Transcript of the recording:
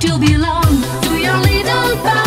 to belong to your little body.